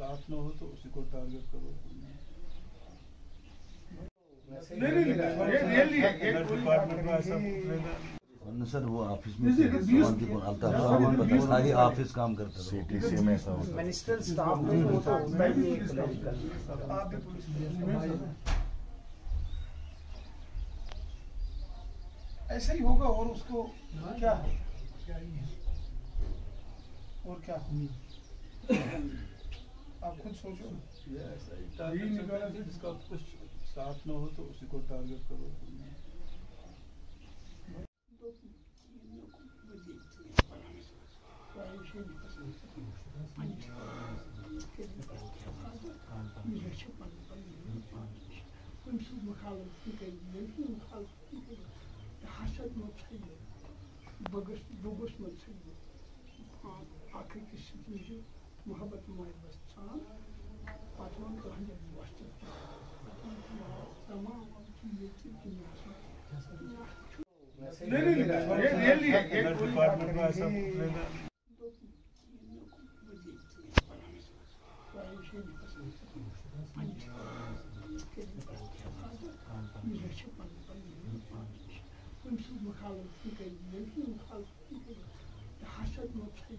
ساتھ ہو تو اسی کو سر وہ آفس میں आपको सोचो यही निकाला से जिसका कुछ साथ ना हो तो उसी को टारगेट करो Kimsiz muhalefet edilmiyor, muhalefet edilmiyor. محبت مائی بستان پتوان تہنی بستان تمام کیتی کی نہیں نہیں نہیں یہ لیے ایک ڈپارٹمنٹ میں ایسا کچھ نہیں Kimse muhalif fikir, ne muhalif fikir, hasat mutlu.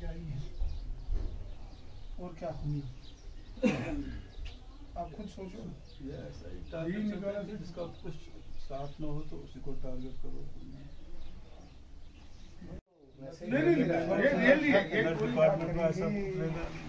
کیا اور کمی آپ خود سوچو جس کا کچھ ساتھ نہ ہو تو اسی کو ٹارگیٹ کروارٹمنٹ